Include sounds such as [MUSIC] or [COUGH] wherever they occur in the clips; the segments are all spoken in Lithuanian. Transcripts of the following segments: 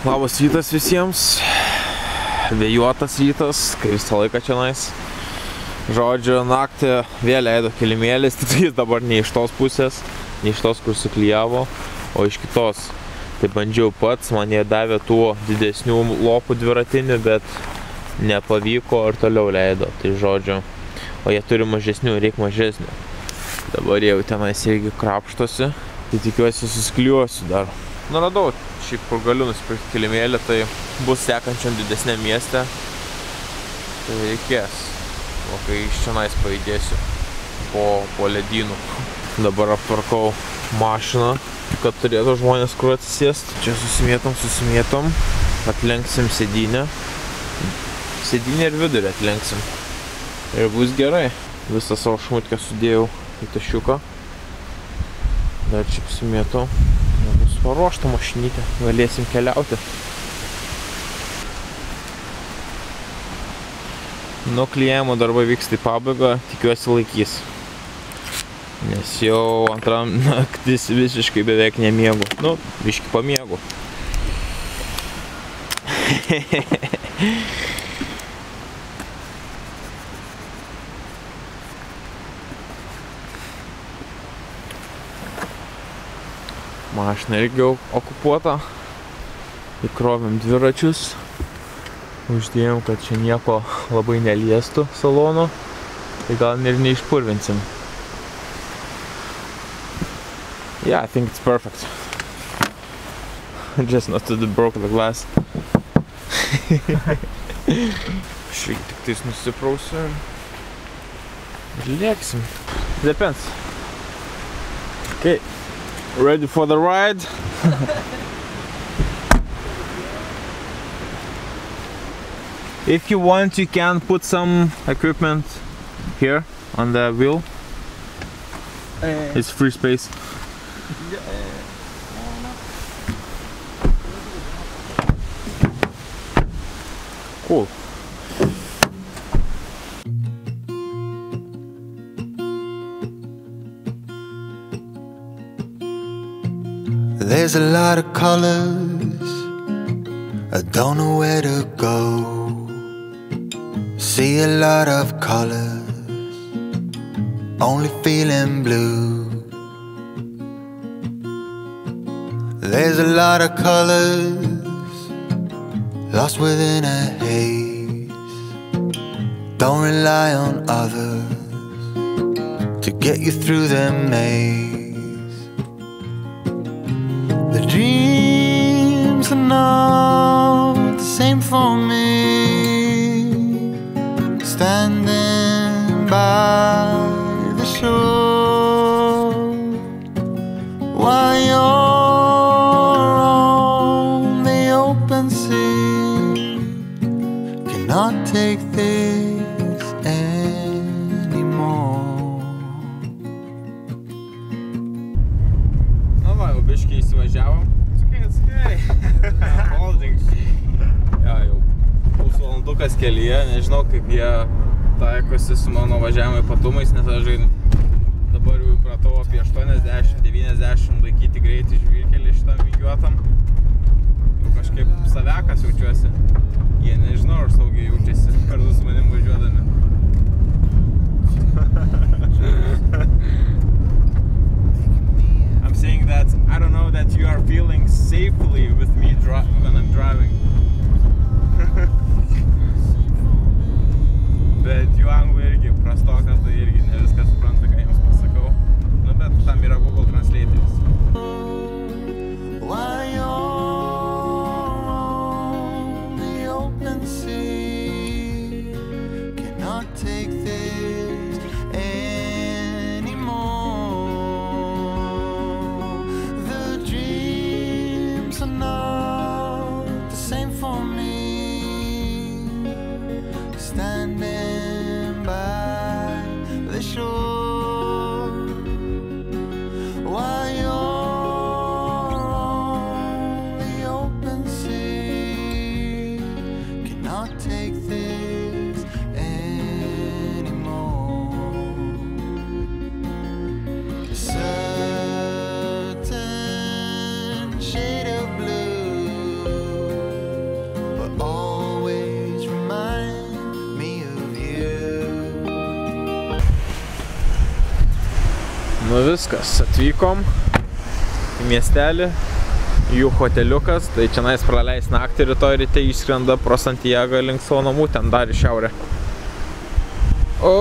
Labas rytas visiems. Vėjuotas rytas, kai visą laiką čia nais. Žodžiu, naktį vėl leido kilimėlis, [LAUGHS] tik jis dabar ne iš tos pusės, ne iš tos, kur suklyjavo, o iš kitos. Tai bandžiau pats, man jie davė tų didesnių lopų dviratinių, bet nepavyko ir toliau leido. Tai žodžiu, o jie turi mažesnių, reikia mažesnių. Dabar jau tenais irgi krapštosi, tai tikiuosi suskliuosiu dar. Nuradau, šiaip kur galiu nusipirkti kilimėlį, tai bus sekančiam didesnė mieste. Tai reikės. O kai iš čionais pajudėsiu po, po ledynų. [LAUGHS] Dabar aptvarkau mašiną, kad turėtų žmonės kur atsisėsti. Čia susimėtom, susimėtom, atlenksim sėdynę. Sėdynę ir vidurį atlenksim. Ir bus gerai. Visą savo šmutkę sudėjau į tašiuką. Dar čia apsimėtau. Bus paruošta mašinytė. Galėsim keliauti. Nu, klijavimo darbai vyksta į pabaigą, tikiuosi laikys. Nes jau antram naktis visiškai beveik nemiegu. Nu, biški pamiegu. [LAUGHS] Mašina irgi okupuota. Įkrovėm dviračius uždėjom, kad čia nieko labai neliestų salono, tai gal ir neišpurvinsim. Yeah, I think it's perfect. Just not to broke the glass. [LAUGHS] Irgi tik tais nusiprausiu ir lėksim. Depends. Okay, ready for the ride? [LAUGHS] If you want, you can put some equipment here on the wheel. Uh, It's free space. Cool. There's a lot of colors. I don't know where to go. See a lot of colors. Only feeling blue. There's a lot of colors. Lost within a haze. Don't rely on others to get you through the maze. Are not the same for me. Standing by the shore while you're on the open sea. Cannot take this kelyje, nežinau kaip jie taikosi su mano važiavimo ypatumais, nes aš dabar jau įpratau apie 80-90 laikyti greitį žvyrkelį šitam vingiuotam. Jau kažkaip savekas jaučiuosi. Jie nežinau, ar saugiai jaučiasi kartu su manim važiuodami. understand. Nu viskas, atvykom į miestelį, jų hoteliukas, tai čia nais praleis naktį rytoj ryte išskrenda pro Santiago link savo namų, ten dar į šiaurę. O.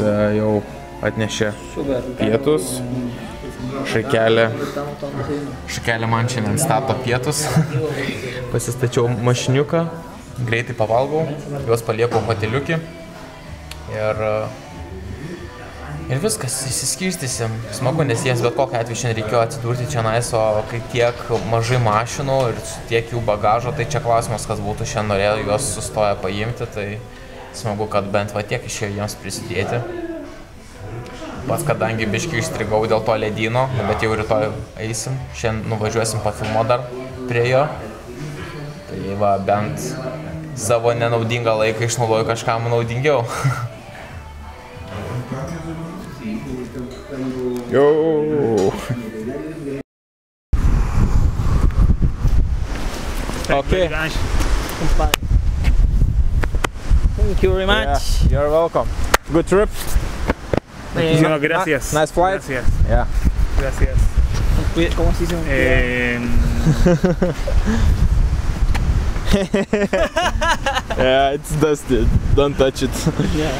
jau atnešė pietus. Šakelė. Šakelė man šiandien stato pietus. [LAUGHS] Pasistačiau mašiniuką, greitai pavalgau, juos palieku hoteliukį. Ir, e, ir viskas, įsiskirstysim. Smagu, nes jiems bet kokiu atveju šiandien reikėjo atsidurti čia nais, o kai tiek mažai mašinų ir tiek jų bagažo, tai čia klausimas, kas būtų šiandien norėjo juos sustoję paimti, tai smagu, kad bent va tiek išėjo jiems prisidėti. Pats kadangi biški išstrigau dėl to ledino, nu, bet jau rytoj eisim, šiandien nuvažiuosim pafilmo dar prie jo. Tai va, bent savo nenaudingą laiką išnaudoju kažkam naudingiau. [LAUGHS] Jo. Okay. Compadre. Thank you very much. Yeah, you're welcome. Good trip. Eh, No, gracias. Nice flight. Gracias. Yeah. Gracias. cuida- ¿Cómo se dice? un Eh, [LAUGHS] Yeah, it's dusted. Don't touch it. [LAUGHS] Yeah.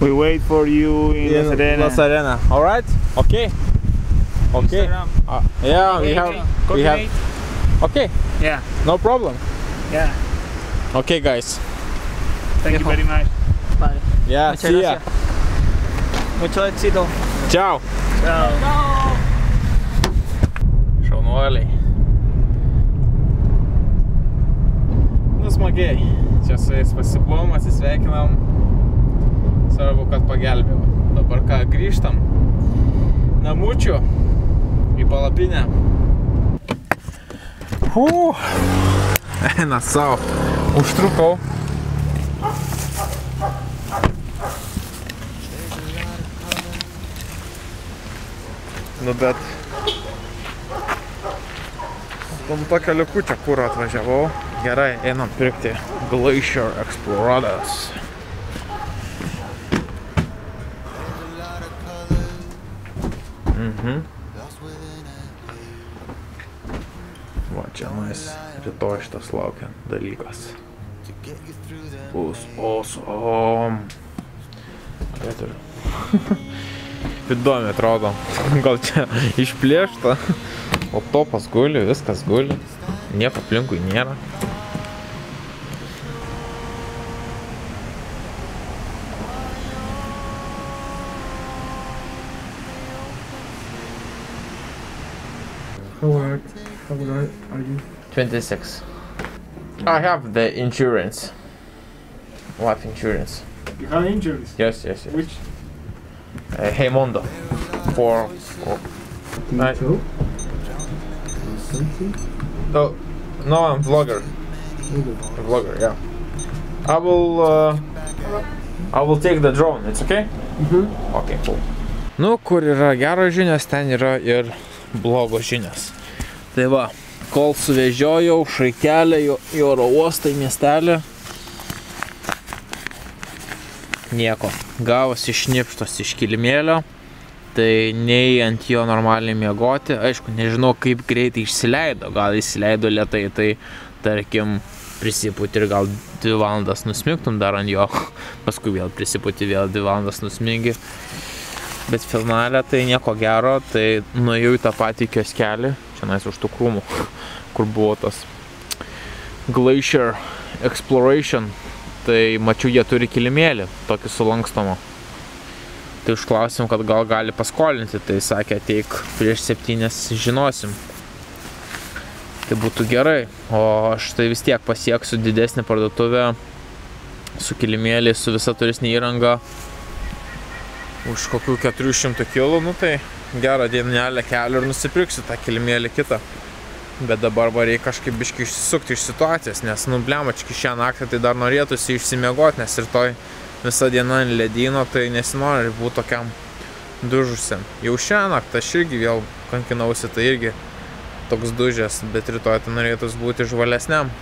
we wait for you in La Serena. La Serena. All right. Okay. Okay. Instagram. Uh, yeah, we have. We have. Okay. Yeah, No problem. yeah. Okay, guys. Thank you very much. Compadre. Yeah. Muchas see ya. gracias. Mucho éxito. Ciao. Chao. Šaunuoliai. Nu smagiai. Čia su jais pasibuvom, atsisveikinam. Svarbu, kad pagelbėjau. Dabar ką, grįžtam. Namučių. Į palapinę. Hu. [LAUGHS] Eina savo. Užtrukau. Nu bet Trumpa keliukučia, kur atvažiavau. Gerai, einam pirkti Glacier Exploradas. Mhm. Rytoj šitas laukia dalykas. to get you through them. Bus awesome. Bet ir. Įdomi atrodo. Gal čia išplėšta. O topas guli, viskas guli. Nieko aplinkui nėra. How old, how old are are you? 26. I have the insurance. Life insurance. You have injuries. Yes, yes, yes. Which? Uh, Heymondo. For. for? Something? no, no, I'm vlogger. Okay. Vlogger, yeah. I will. Uh, I will take the drone. It's okay? Mhm. Okay, cool. Nu, kur yra geros žinios, ten yra ir blogos žinios. Tai va, kol suvežiojau šaikelę į oro uostą į miestelį, nieko. Gavosi šnipštos iš kilimėlio, tai nei ant jo normaliai miegoti. Aišku, nežinau kaip greitai išsileido, gal įsileido lietai, tai tarkim prisipūti ir gal 2 valandas nusmigtum dar ant jo, [LAUGHS] paskui vėl prisipūti, vėl 2 valandas nusmingi. Bet finale tai nieko gero, tai nuėjau į tą patį kioskelį, čia nais už tų krūmų, kur buvo tas Glacier Exploration, tai mačiau, jie turi kilimėlį, tokį sulankstomą. Tai užklausim, kad gal gali paskolinti, tai sakė, ateik prieš septynės žinosim. Tai būtų gerai, o aš tai vis tiek pasieksiu didesnį parduotuvę su kilimėliais, su visa turistinė įranga už kokių 400 kg, nu tai gerą dienelę kelio ir nusipirksiu tą kilimėlį kitą. Bet dabar va reikia kažkaip biškai išsisukti iš situacijos, nes nu blemački šią naktį tai dar norėtųsi išsimiegoti, nes rytoj visa diena ant ledyno, tai nesinori būti tokiam dužusiam. Jau šią naktį aš irgi vėl kankinausi, tai irgi toks dužęs, bet rytoj tai norėtųsi būti žvalesniam.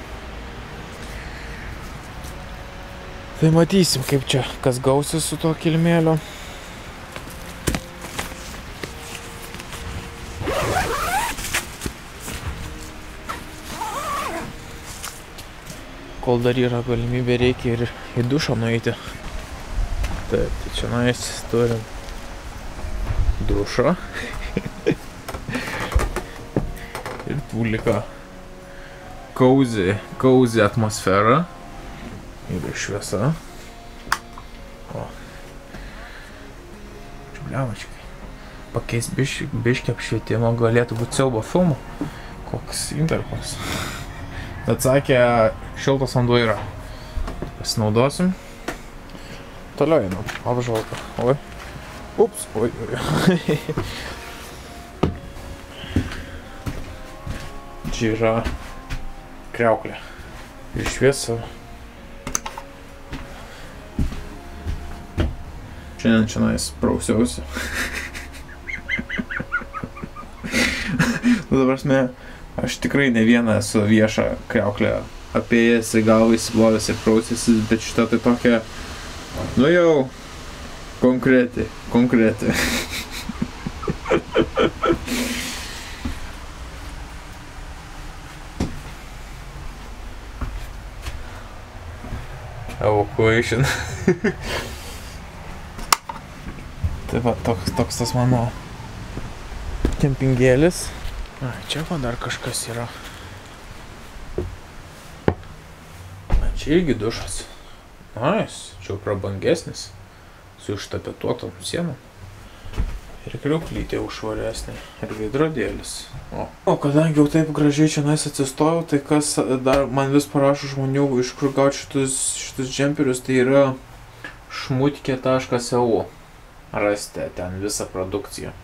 Tai matysim, kaip čia, kas gausis su tuo kilmėliu. Kol dar yra galimybė, reikia ir į dušą nueiti. Taip, tai čia nais turim dušą. [LAUGHS] ir publika. Kauzi, kauzi atmosfera. Ir šviesa. O. Čiubliavačkai. Pakeis biškį, biškį apšvietimą galėtų būti siaubo filmų. Koks interpas. Bet sakė, šiltas vanduo yra. Pasinaudosim. Toliau einam. Apžvalga. Oi. Ups. Oi, oi. [LAUGHS] Čia yra kreuklė. Ir šviesa. Šiandien čia nais prausiausi. [LAUGHS] nu, dabar prasme, aš tikrai ne vieną esu viešą kreuklę apėjęs galvą įsiblovęs ir prausęsis, bet šita tai tokia, nu jau, konkreti, konkreti. [LAUGHS] Evacuation. tai va, toks, toks tas mano kempingėlis. A, čia va dar kažkas yra. A, čia irgi dušas. Nice, čia prabangesnis. Su ištapetuotom sienom. Ir kriuklytė užšvaresnė. Ir veidrodėlis. O. o kadangi jau taip gražiai čia nais atsistojau, tai kas dar man vis parašo žmonių, iš kur gauti šitus, šitus džemperius, tai yra šmutkė.eu. Rasite ten visą produkciją.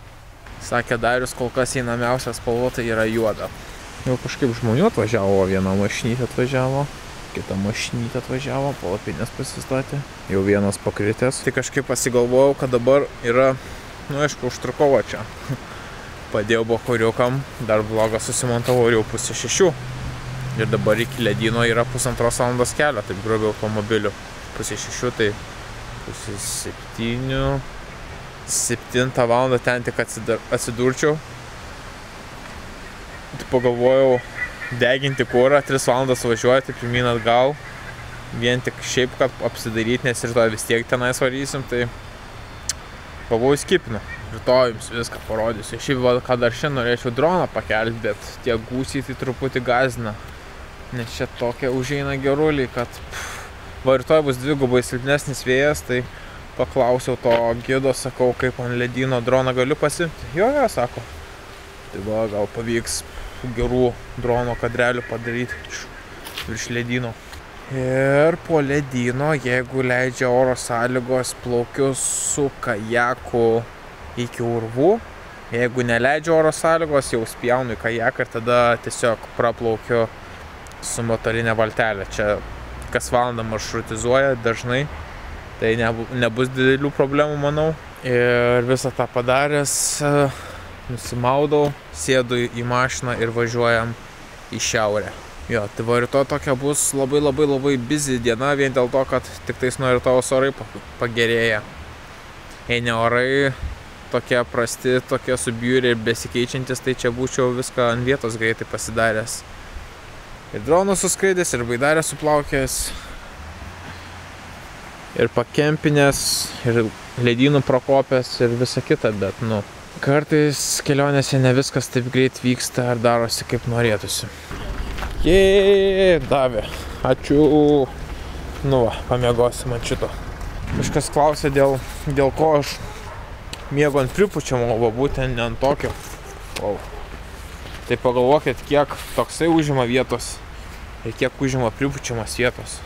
Sakė Darius, kol kas įnamiausia spalva tai yra juoda. Jau kažkaip žmonių atvažiavo, viena mašinytė atvažiavo, kita mašinytė atvažiavo, palapinės pasistatė, jau vienas pakritęs. Tai kažkaip pasigalvojau, kad dabar yra, nu aišku, užtrukau va čia. [LAUGHS] Padėjau bokuriukam, dar blogą susimontavau jau pusę šešių. Ir dabar iki ledyno yra pusantros valandos kelio, taip grubiai automobiliu. Pusė šešių, tai pusė septynių, 7 val. ten tik atsidurčiau. Pagalvojau deginti kurą, 3 valandas važiuoti pirmyn atgal. Vien tik šiaip, kad apsidaryti, nes rytoj vis tiek tenais varysim, tai galvoju skipinu. Rytoj jums viską parodysiu. Šiaip, va, ką dar šiandien norėčiau droną pakelti, bet tie gūsiai tai truputį gazina. Nes čia tokia užeina geruliai, kad pff, va rytoj bus dvigubai silpnesnis vėjas, tai paklausiau to gido, sakau, kaip ant ledyno droną galiu pasimti. Jo, jo, sako. Tai va, gal pavyks gerų drono kadrelių padaryti virš ledyno. Ir po ledyno, jeigu leidžia oro sąlygos, plaukiu su kajaku iki urvų. Jeigu neleidžia oro sąlygos, jau spjaunu į kajaką ir tada tiesiog praplaukiu su motorinė valtelė. Čia kas valandą maršrutizuoja dažnai tai nebu, nebus didelių problemų, manau. Ir visą tą padaręs, nusimaudau, sėdu į mašiną ir važiuojam į šiaurę. Jo, tai va rytoj tokia bus labai labai labai busy diena vien dėl to, kad tik tais nuo rytojus orai pagerėja. Jei ne orai tokie prasti, tokie subjūri ir besikeičiantis, tai čia būčiau viską ant vietos greitai pasidaręs. Ir dronus suskraidęs, ir baidarę suplaukęs, ir pakempinės, ir ledynų prokopės, ir visa kita, bet, nu, kartais kelionėse ne viskas taip greit vyksta ar darosi kaip norėtųsi. Jei, davė. Ačiū. Nu va, pamiegosim ant šito. Kažkas klausė, dėl, dėl ko aš miegu ant pripučiamo, o būtent ne ant tokio. O. Tai pagalvokit, kiek toksai užima vietos ir kiek užima pripučiamas vietos.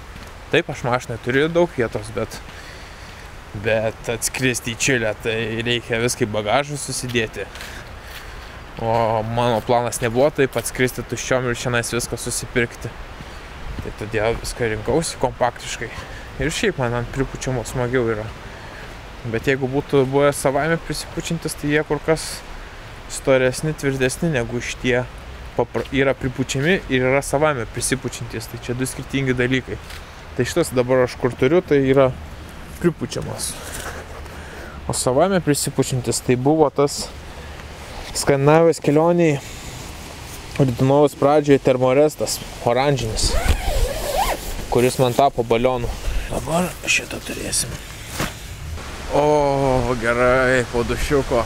Taip, aš mašinai turiu daug vietos, bet, bet atskristi į Čilę, tai reikia viskai bagažą susidėti. O mano planas nebuvo taip atskristi tuščiom ir šiandien viską susipirkti. Tai todėl viską rinkausi kompaktiškai. Ir šiaip man ant pripučiamo smagiau yra. Bet jeigu būtų buvę savaime prisipučiantis, tai jie kur kas storesni, tvirtesni negu šitie yra pripučiami ir yra savaime prisipučiantis. Tai čia du skirtingi dalykai. Tai šitas dabar aš kur turiu, tai yra pripučiamas. O savaime prisipučiantis tai buvo tas Skandinavijos kelioniai Rudinojaus pradžioje termorestas, oranžinis, kuris man tapo balionu. Dabar šitą turėsim. O, gerai, po dušiuko.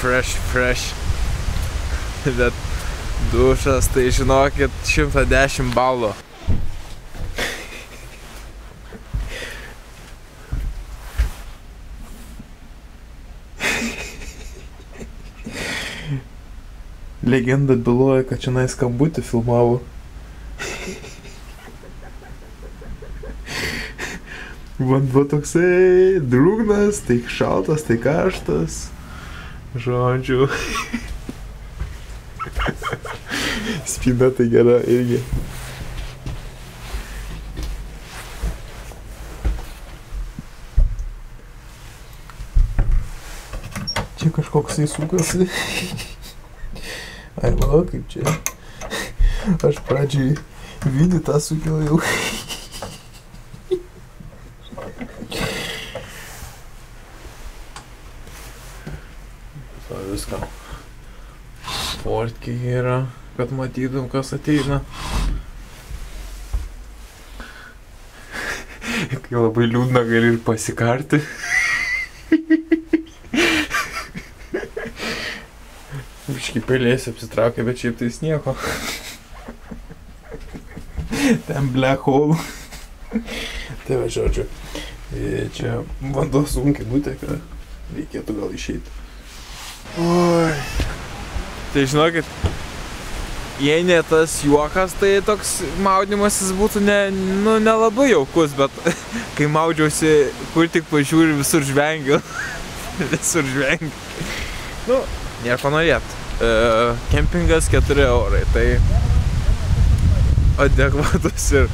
Fresh, fresh. [LAUGHS] Bet dušas, tai žinokit, 110 balų. Legenda byloja, kad čia skambutį filmavo. Vanduo toksai drūgnas, tai šaltas, tai karštas. Žodžiu. Spina tai gera irgi. Čia kažkoks įsukasi. Ai, va, kaip čia. Aš pradžiai vidį tą sukiojau. Va, viską. Fortkiai yra, kad matytum, kas ateina. Kai labai liūdna gali ir pasikarti. Biškai pelėsi apsitraukė, bet šiaip tai nieko. Ten black hole. tai va, žodžiu. e, Čia vanduo sunkiai nuteka. Reikėtų gal išeiti. Oi. Tai žinokit, jei ne tas juokas, tai toks maudymasis būtų ne, nu, nelabai jaukus, bet [LAUGHS] kai maudžiausi, kur tik pažiūriu, visur žvengiu. [LAUGHS] visur žvengiu. Nu, nieko norėt. E, kempingas 4 eurai, tai adekvatus ir...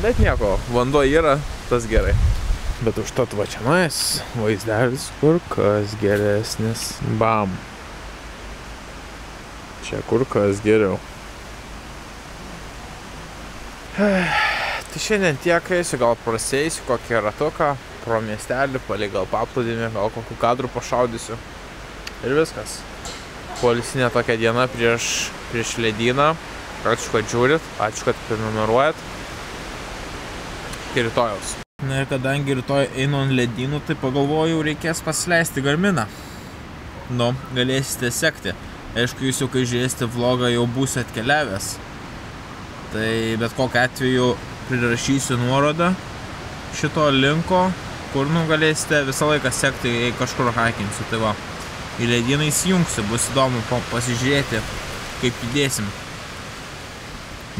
Bet nieko, vanduo yra, tas gerai. Bet užtat va čia nais vaizdelis kur kas geresnis. Bam. Čia kur kas geriau. [SIGHS] Tai šiandien tiek eisiu, gal prasėsiu kokį ratuką pro miestelį, palei gal paplūdimį, gal kokių kadrų pašaudysiu. Ir viskas. Polisinė tokia diena prieš, prieš ledyną. Ačiū, kad žiūrit, ačiū, kad prenumeruojat. Iki rytojaus. Na ir kadangi rytoj einu ant ledynų, tai pagalvojau, reikės pasileisti garminą. Nu, galėsite sekti. Aišku, jūs jau kai žiūrėsite vlogą, jau būsite atkeliavęs. Tai bet kokiu atveju prirašysiu nuorodą šito linko, kur nu galėsite visą laiką sekti, jei kažkur hakinsiu. Tai va, į ledyną įsijungsiu, bus įdomu pa- pasižiūrėti, kaip judėsim.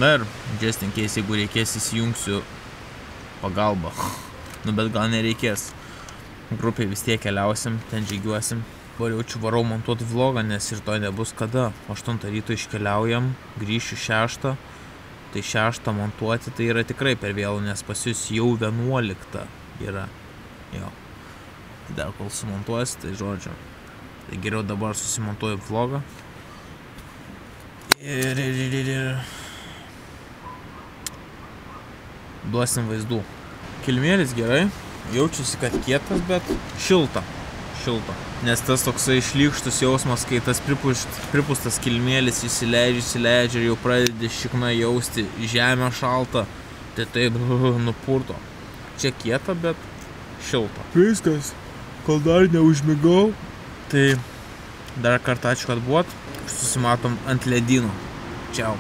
Na ir, just in case, jeigu reikės, įsijungsiu pagalbą. Nu, bet gal nereikės. Grupiai vis tiek keliausim, ten žygiuosim. Dabar jaučiu varau montuoti vlogą, nes rytoj nebus kada. 8 ryto iškeliaujam, grįšiu 6. Tai 6 montuoti tai yra tikrai per vėlų, nes pas jūs jau 11 yra. Jo. Dar kol sumontuosi, tai žodžiu. Tai geriau dabar susimontuoju vlogą. Ir, ir, ir, ir, ir. Duosim vaizdų. Kilmėlis gerai, jaučiuosi, kad kietas, bet šilta. Šilta. Nes tas toksai išlykštus jausmas, kai tas pripust, pripustas kilmėlis įsileidžia, įsileidžia ir jau pradedi šikna jausti žemę šaltą, tai taip [LAUGHS] nupurto. čia kieta, bet šilta. Viskas. Kol dar neužmigau. Tai dar kartą ačiū, kad buvot. Susimatom ant ledynų. Čiau.